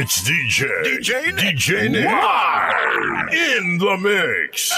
It's DJ. DJ Nick. DJ Nick. Live. In the mix.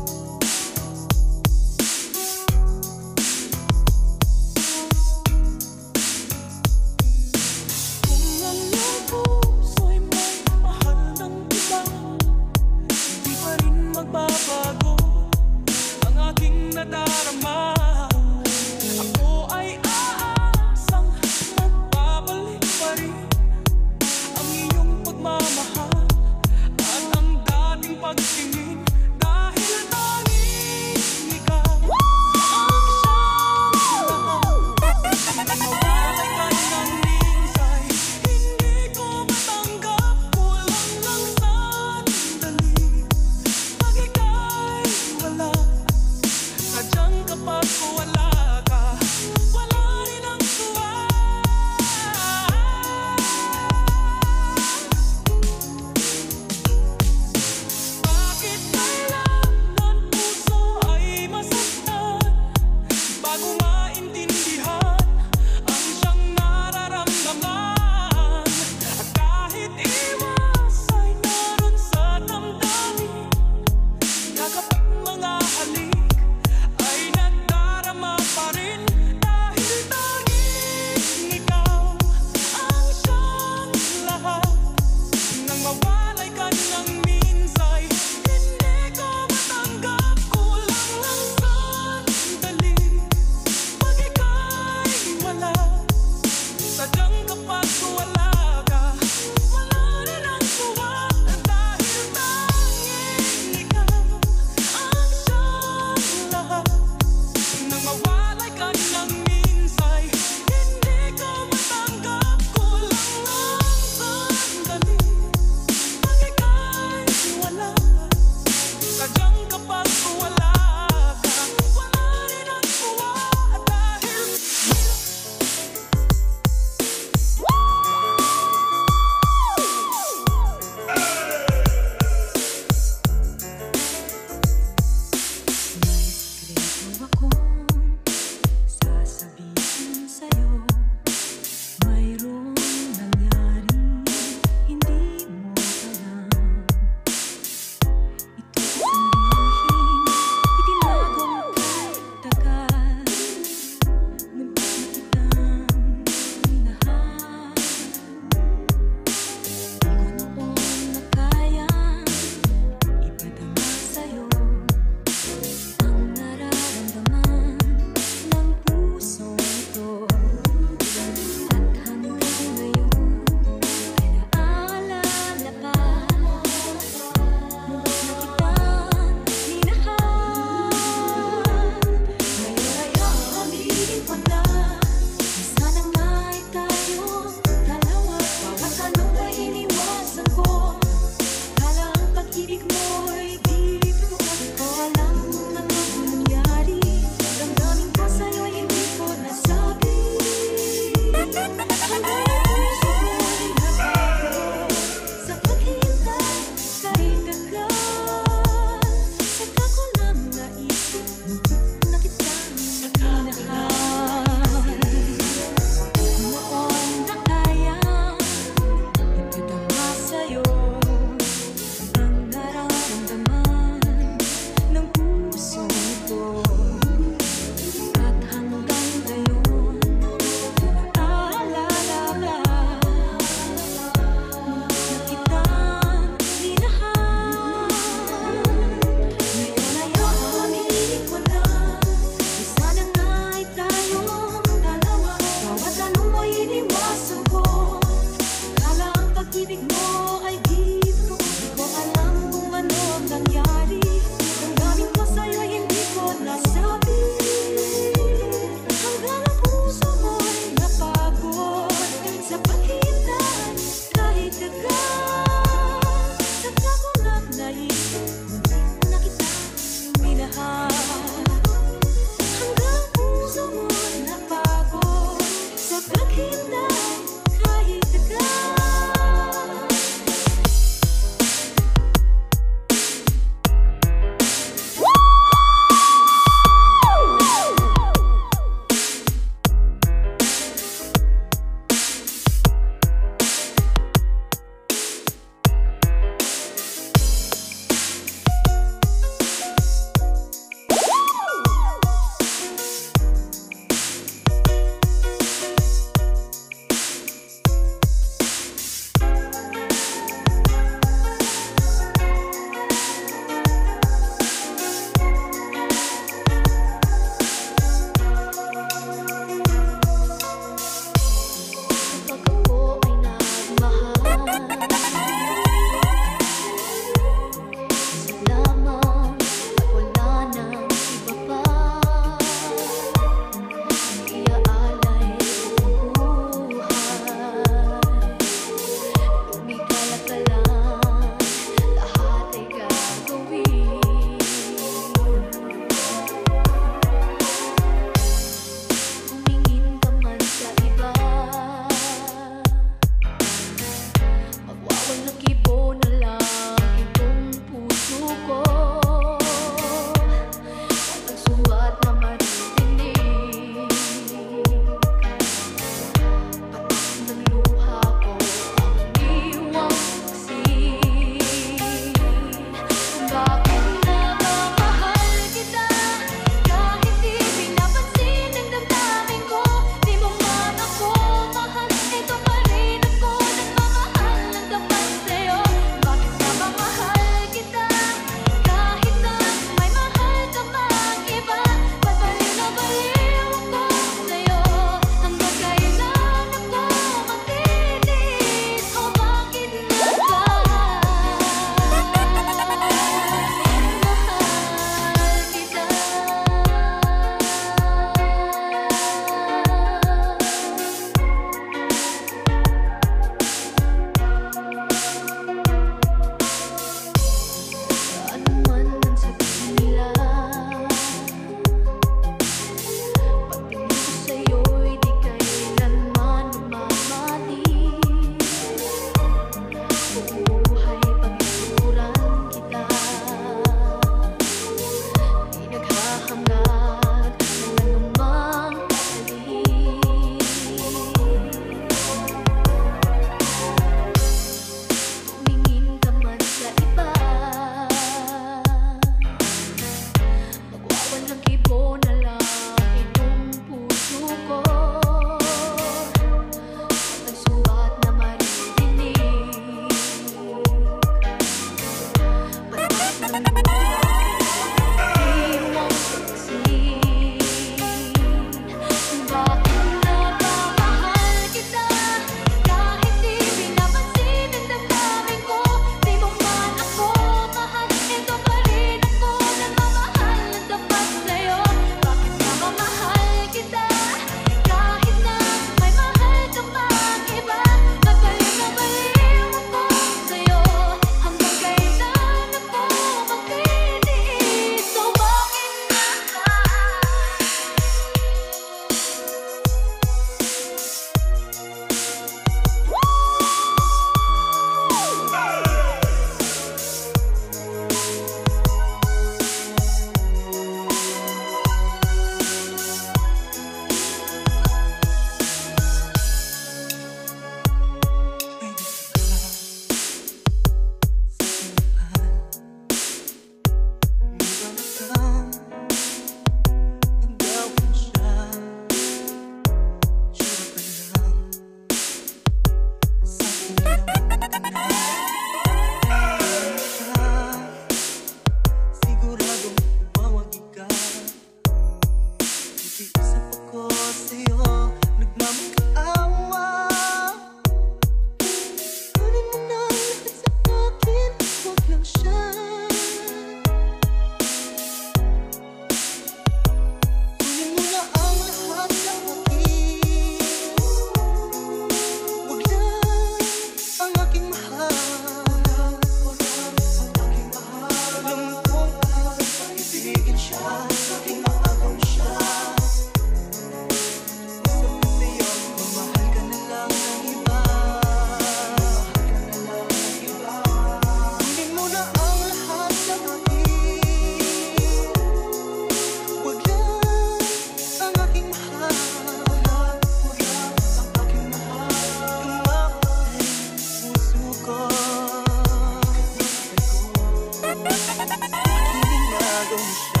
Don't.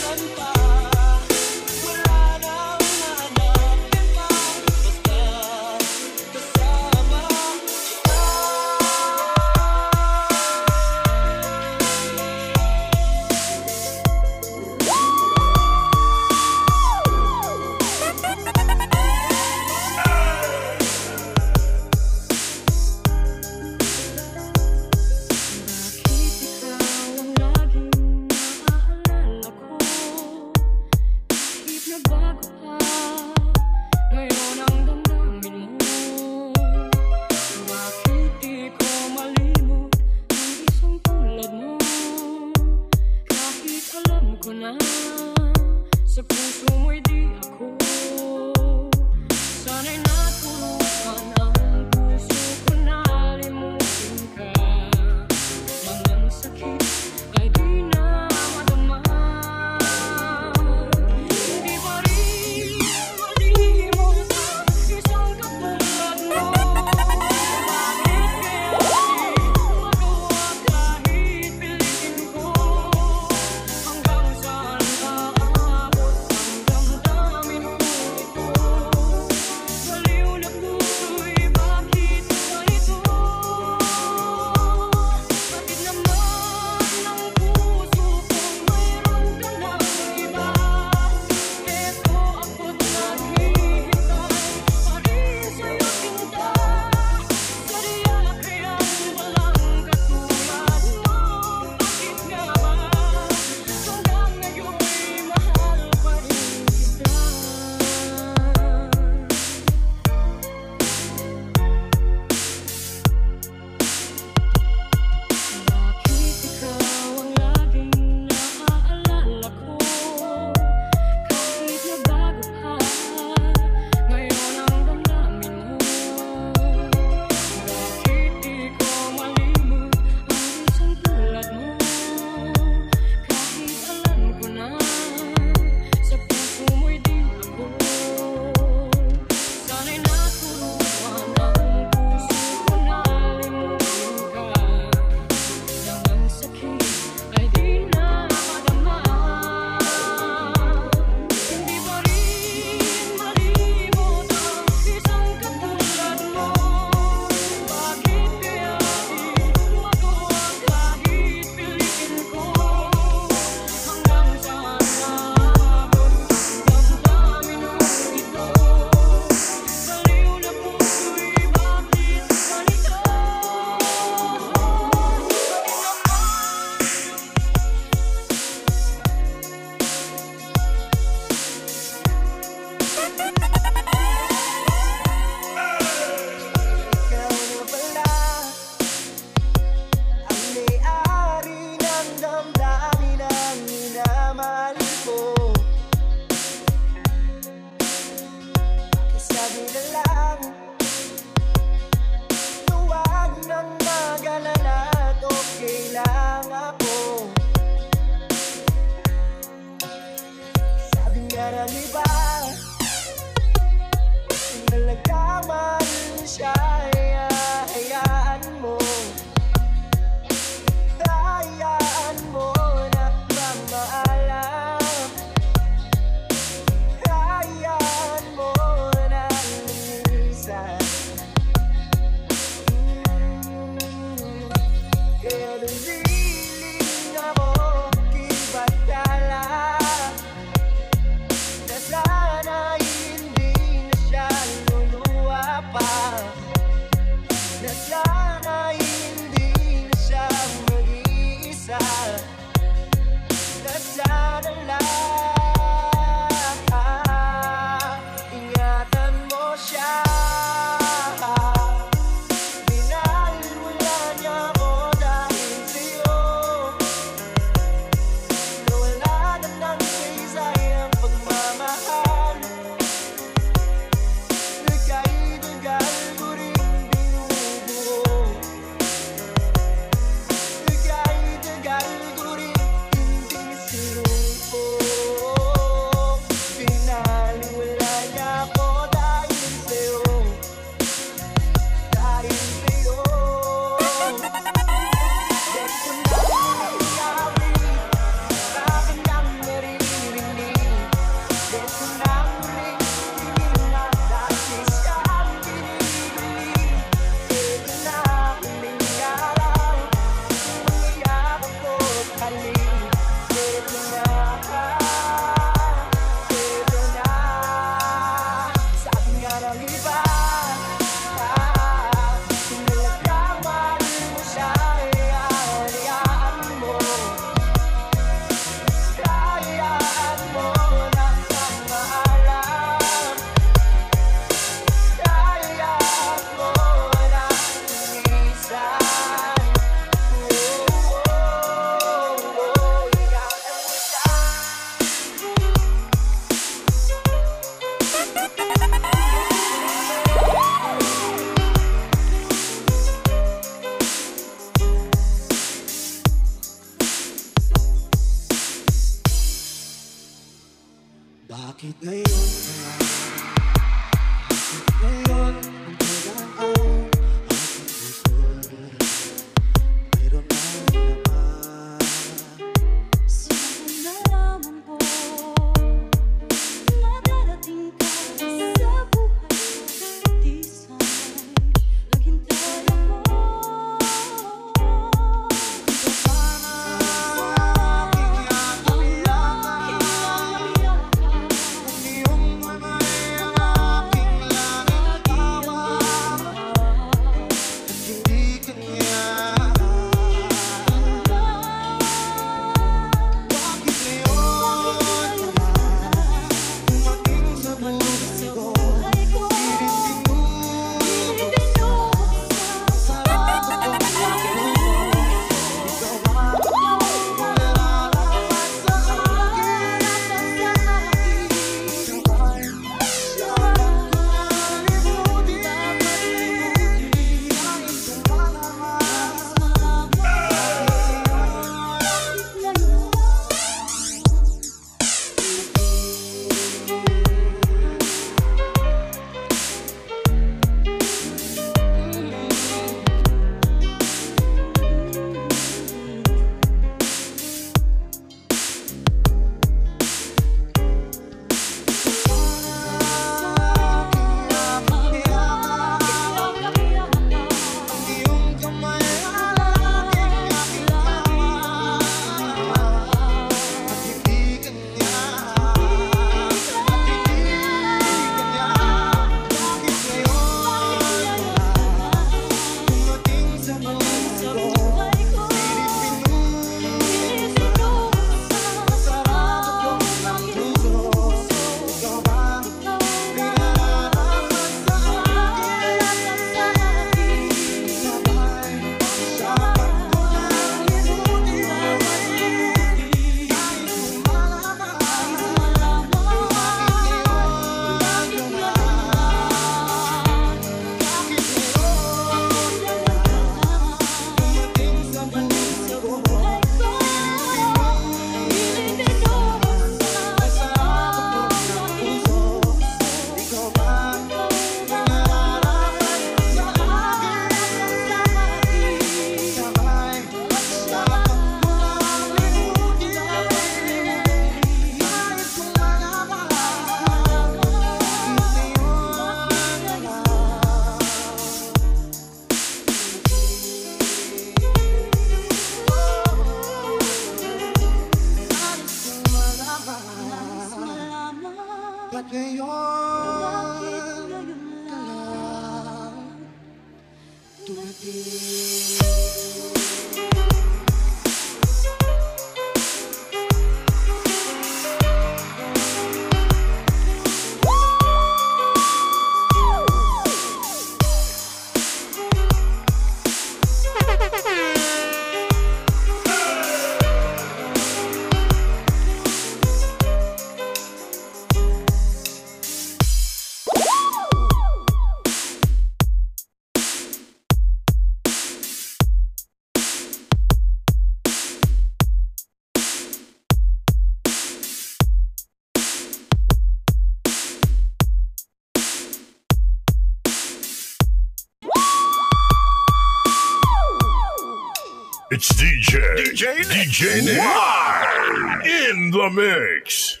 DJ. Nick. DJ Nick. In the mix.